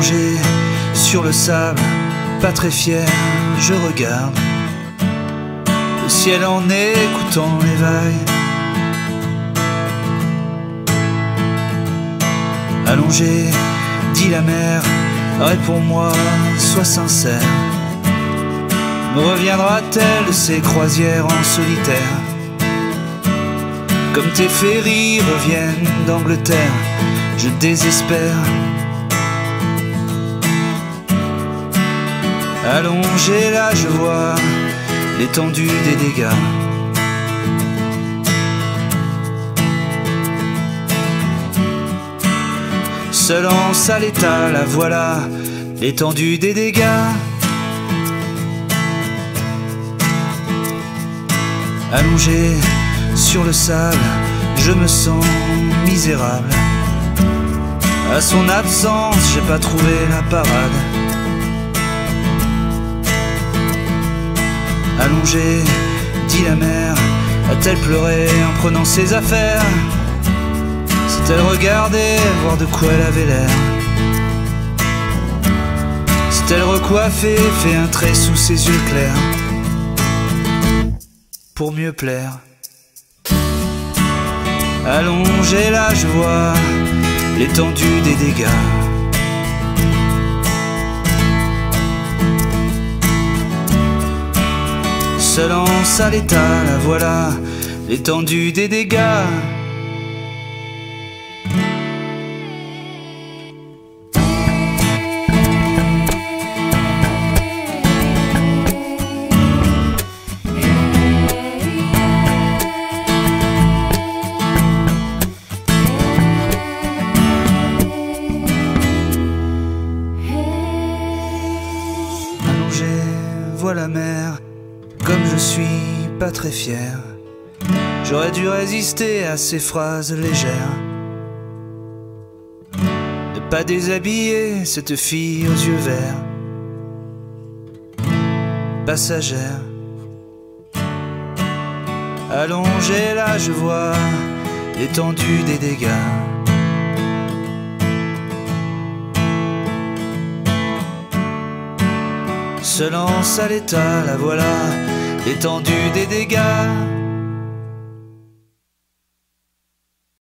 Allongé sur le sable, pas très fier, je regarde le ciel en écoutant les vagues. Allongé, dit la mer, réponds-moi, sois sincère. Me reviendra-t-elle de ces croisières en solitaire? Comme tes ferries reviennent d'Angleterre, je désespère. Allongé là, je vois l'étendue des dégâts. Seul en sale état, la voilà, l'étendue des dégâts. Allongé sur le sable, je me sens misérable. À son absence, j'ai pas trouvé la parade. Allongé, dit la mère, a-t-elle pleuré en prenant ses affaires? S'est-elle regardée, voir de quoi elle avait l'air? S'est-elle recoiffée, fait un trait sous ses yeux clairs? Pour mieux plaire. Allongé là, je vois l'étendue des dégâts. Seul en sale état, la voilà, l'étendue des dégâts. Allongé, vois la mer, comme je suis pas très fier. J'aurais dû résister à ces phrases légères. Ne pas déshabiller cette fille aux yeux verts. Passagère. Allongé là, je vois l'étendue des dégâts. Seul en sale état, la voilà, l'étendue des dégâts.